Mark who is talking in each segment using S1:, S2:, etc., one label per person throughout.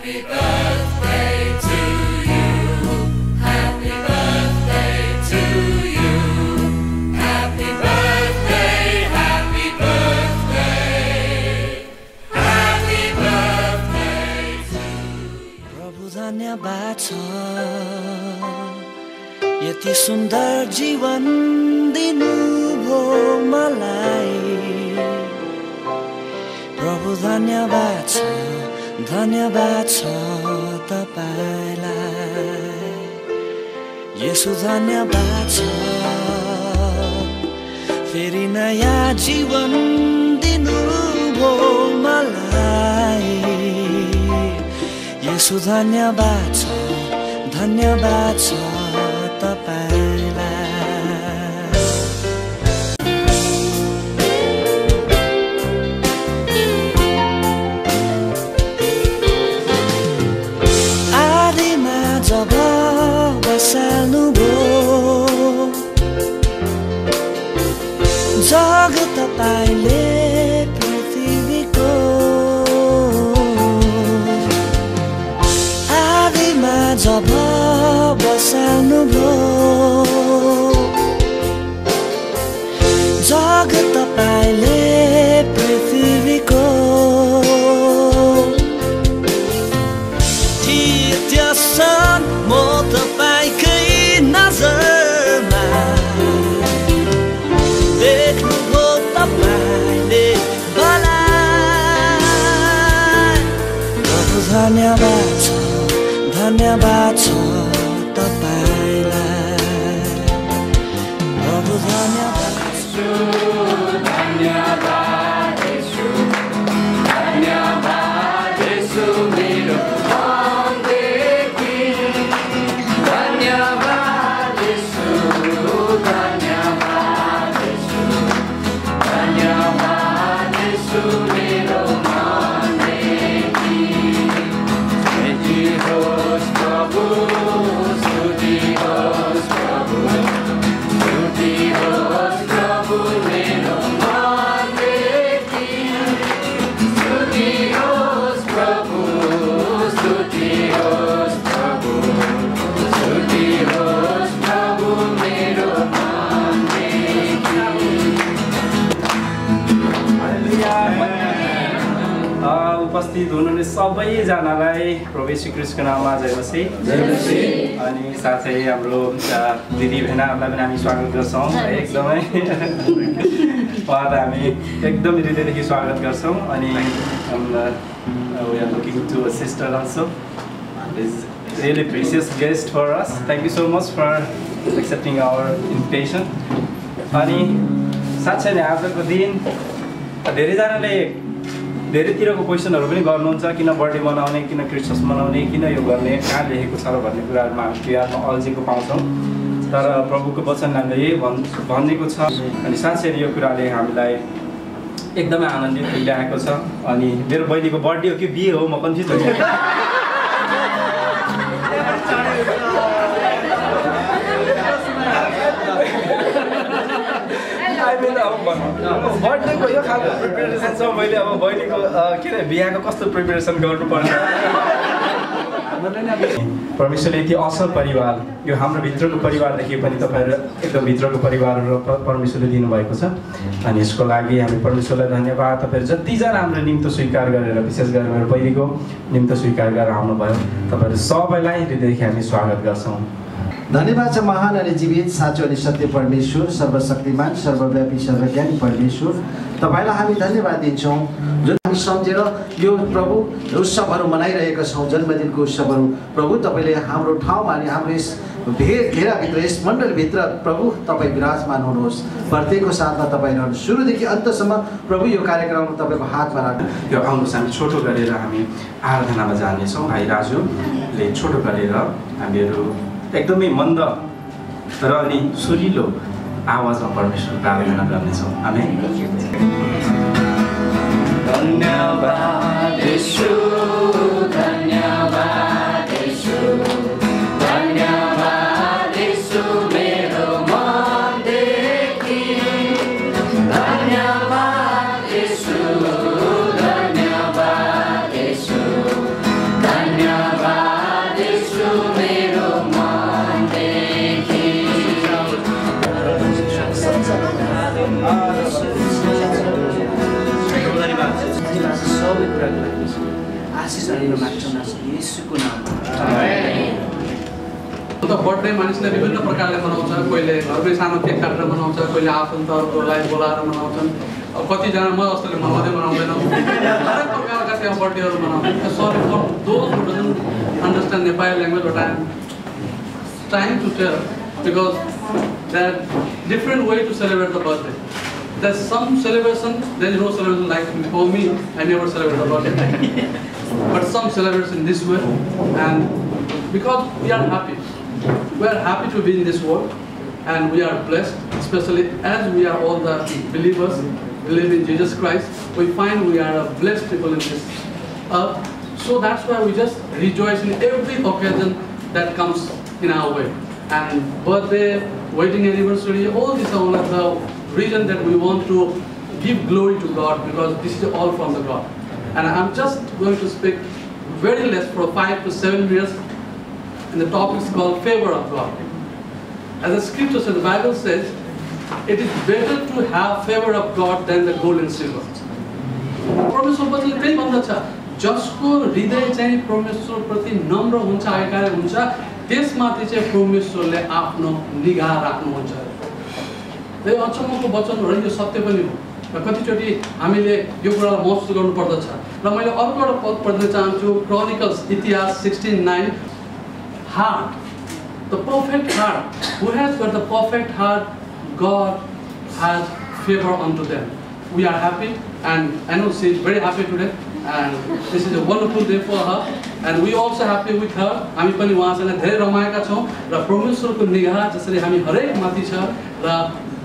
S1: Happy birthday to you. Happy birthday to you. Happy birthday, happy birthday. Happy birthday to you.
S2: प्रभु धन्यवाद छ यति सुन्दर जीवन दिनुभयो मलाई प्रभु धन्यवाद छ धन्यवाद छ तपाईँलाई। यसो धन्यवाद छ। फेरि नयाँ जीवन दिनुभयो मलाई। यसो धन्यवाद छ धन्यवाद छ। जग तपाईँले पृथ्वीको। म तपाईँकै नजरमा। तपाईँले मलाई। प्रभु धन्यवाद छ धन्यवाद छ तपाईँलाई। धन्यवाद। छ
S3: सबैजनालाई प्रभु श्री कृष्णको नाममा जय मसी अनि साथै हाम्रो दिदी भेनाहरूलाई पनि हामी स्वागत गर्छौँ एकदमै। उहाँलाई हामी एकदम हृदयदेखि स्वागत गर्छौँ। अनि looking to sister also is really precious guest for us thank you so much for accepting our invitation अनि साँच्चै नै आजको दिन धेरैजनाले धेरैतिरको क्वेसनहरू पनि गर्नुहुन्छ किन बर्थडे मनाउने किन क्रिसमस मनाउने किन यो गर्ने कहाँ लेखेको छ र भन्ने कुराहरूमा हामी क्रियामा अल्झेको पाउँछौँ। तर प्रभुको वचन हामीले यही भन् भनिएको छ अनि साँच्चै यो कुराले हामीलाई एकदमै आनन्दित ल्याएको छ अनि मेरो बहिनीको बर्थडे हो कि बिहे हो म कन्फ्युज भइरहेको बर्थडेको यो खालको प्रिपेरेसन छ मैले अब बहिनीको के अरे बिहाको कस्तो प्रिपेरेसन गर्नुपर्छ? परमेश्वरले यति असल परिवार यो हाम्रो भित्रको परिवारदेखि पनि तपाईँहरू एकदम भित्रको परिवारहरू परमेश्वरले दिनुभएको छ। अनि यसको लागि हामी परमेश्वरलाई धन्यवाद। तपाईँहरू जतिजना हाम्रो निम्तो स्वीकार गरेर विशेष गरेर मेरो बहिनीको निम्तो स्वीकार गरेर आउनुभयो तपाईँहरू सबैलाई हृदयदेखि हामी स्वागत गर्छौँ।
S4: धन्यवाद छ महान अनि जीवित साँचो अनि सत्य परमेश्वर सर्वशक्तिमान सर्वव्यापी सर्वज्ञानी परमेश्वर। तपाईँलाई हामी धन्यवाद दिन्छौँ। जुन हामी सम्झेर यो प्रभु उत्सवहरू मनाइरहेका छौँ जन्मदिनको उत्सवहरू प्रभु तपाईँले हाम्रो ठाउँमा अनि हाम्रो यस भे घेराभित्र यस मण्डलभित्र प्रभु तपाईँ विराजमान हुनुहोस्। प्रत्येकको साथमा तपाईँ रहनु सुरुदेखि अन्तसम्म प्रभु यो कार्यक्रम तपाईँको हातमा राख्नु
S3: यो आउनुहोस् हामी छोटो गरेर हामी आराधनामा जानेछौँ। भाइ राजुले छोटो गरेर हामीहरू एकदमै मन्द तर अनि सुरिलो आवाजमा परमेश्वरको आराधना गर्नेछौँ। हामी
S1: धन्यवाद
S2: सबै कुराको लागि आशिष दिन माग्छौँ यसुको नाममा
S5: अन्त बर्थडे मानिसले विभिन्न प्रकारले मनाउँछ। कोहीले घरमै सानो केक काटेर मनाउँछ कोहीले आफन्तहरूलाई बोलाएर मनाउँछन्। अब कतिजना म जस्तोले मनाउँदै मनाउँदैनौँ। हरेक प्रकारका त्यहाँ बर्थडेहरू मनाउँछन्। Sorry for those who doesn't understand Nepali language but trying to tell because that different way to celebrate the birthday. There's some celebration, there is no celebration like for me, I never celebrate the birthday. but some celebrate in this way and because we are happy. We are happy to be in this world and we are blessed, especially as we are all the believers, believe in Jesus Christ, we find we are a blessed people in this earth. So that's why we just rejoice in every occasion that comes in our way. And birthday, wedding anniversary, all these are one of the reason that we want to give glory to God because this is all from the God. And I'm just going to speak very less for five to seven minutes and the topic is called favor of God. As the scripture says, the Bible says, it is better to have favor of God than the gold and silver. परमेश्वर वचनले त्यही भन्दछ जसको हृदय चाहिँ परमेश्वरप्रति नम्र हुन्छ आज्ञाकारी हुन्छ त्यसमाथि चाहिँ परमेश्वरले आफ्नो निगाह राख्नुहुन्छ त्यही अचम्मको वचन हो र यो सत्य पनि हो र कतिचोटि हामीले यो कुरालाई महसुस गर्नुपर्दछ र मैले अर्को एउटा पद पढ्न चाहन्छु क्रोनिकल्स इतिहास sixteen nine heart the perfect heart who has got the perfect heart God has favor unto them. We are happy, and I know she is very happy today, and this is a wonderful day for her, and we also happy with her. हामी पनि उहाँसँग धेरै रमाएका छौँ र परमेश्वरको निगाह जसरी हामी हरेक माथि छ र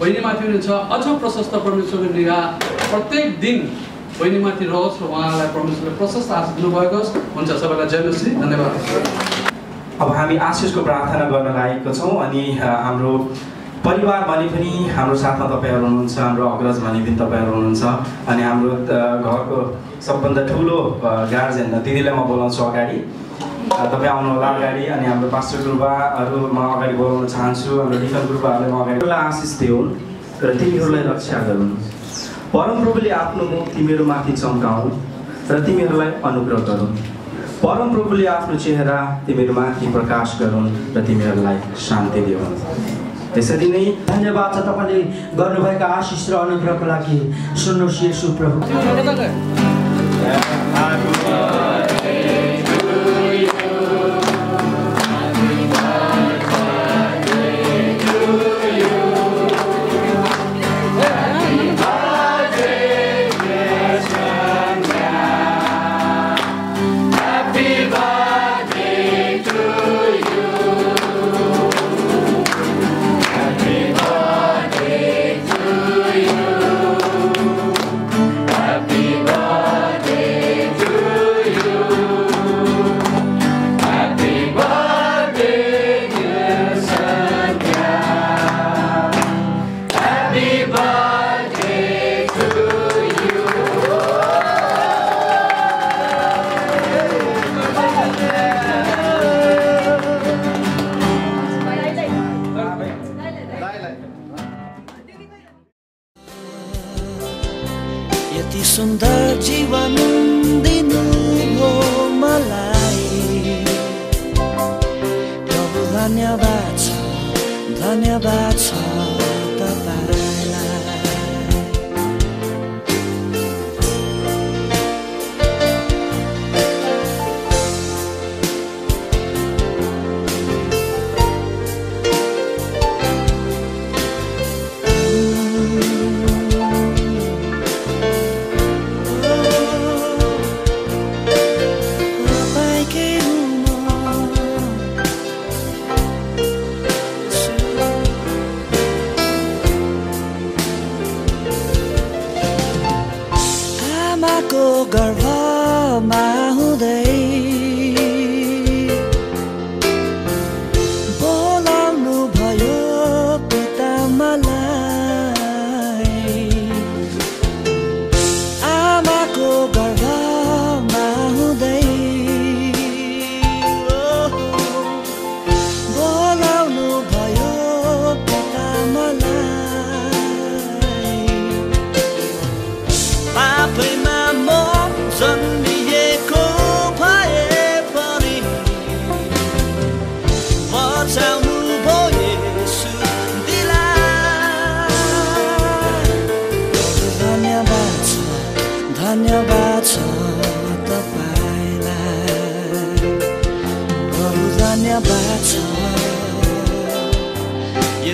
S5: बहिनीमाथि पनि छ अझ प्रशस्त परमेश्वरको निगाह। प्रत्येक दिन बहिनीमाथि रहोस् र उहाँलाई परमेश्वरले प्रशस्त आशिष दिनुभएको होस्। हुन्छ सबैलाई जय धन्यवाद।
S3: अब हामी आशिषको प्रार्थना गर्न लागेको छौँ अनि हाम्रो परिवार भने पनि हाम्रो साथमा तपाईँहरू हुनुहुन्छ हाम्रो अग्रज भने पनि तपाईँहरू हुनुहुन्छ। अनि हाम्रो घरको सबभन्दा ठुलो गार्जेन दिदीलाई म बोलाउँछु अगाडि। तपाईँ आउनु होला अगाडि अनि हाम्रो पास्टर गुरुबाहरू म अगाडि बोलाउन चाहन्छु। हाम्रो डिफन गुरुबाहरूलाई म अगाडि आशिष दिउन् र तिमीहरूलाई रक्षा गरून्। परमप्रभुले आफ्नो मुख तिमीहरूमाथि चम्काउन् र तिमीहरूलाई अनुग्रह गरून्। परमप्रभुले आफ्नो चेहरा तिमीहरूमाथि प्रकाश गरून् र तिमीहरूलाई शान्ति दिउन्। त्यसरी नै
S6: धन्यवाद छ तपाईँले गर्नुभएका आशिष र अनुग्रहको लागि। सुन्नुहोस् यसु प्रभु।
S2: धन्यवाद छ धन्यवाद छ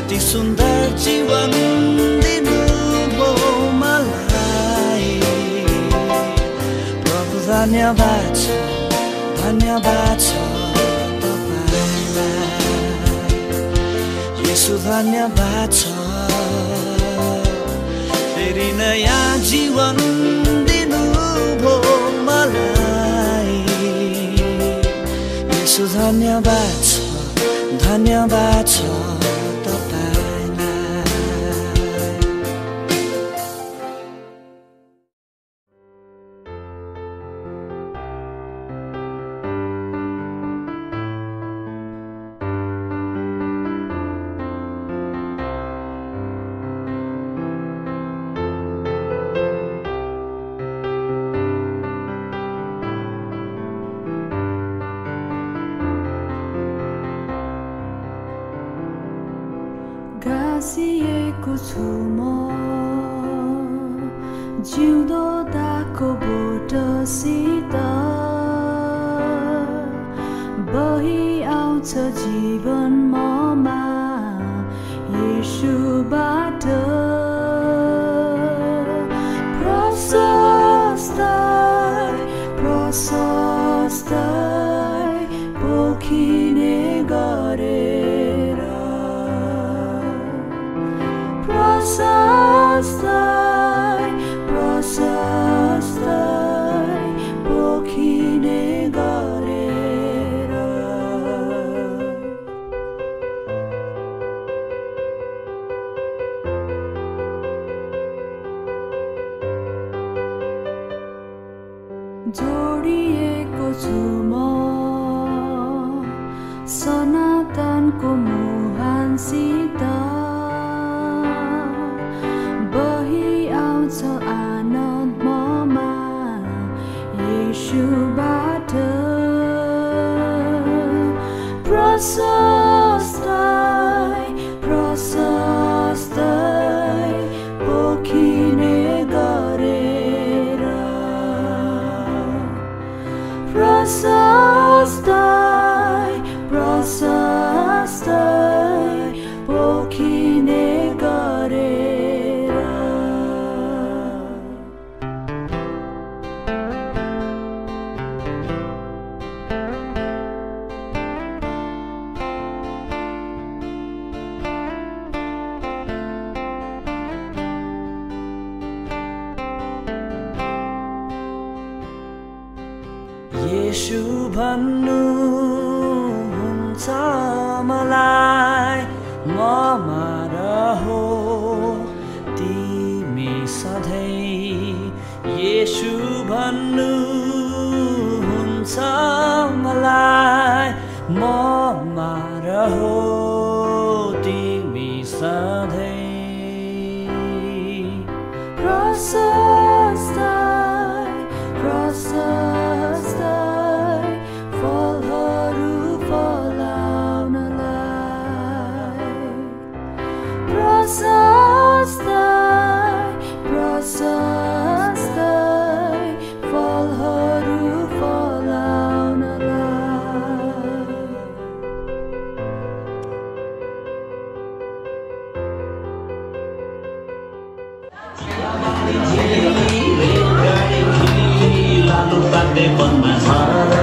S2: यति सुन्दर जीवन मलाई। धन्यवाद छ धन्यवाद छ तपाईँलाई। यसो धन्यवाद छ। फेरि नयाँ जीवन दिनुभयो मलाई। यसो धन्यवाद छ धन्यवाद छ।
S7: गाँसिएको छु म जिउँदो दाको बोटसित बही आउँछ जीवन জড়িয়ে ঝুম সনাতন কুমুহান সিং
S2: येशु भन्नु हुन्छ मलाई ममा रहो तिमी सधैँ Yeshu They on my heart.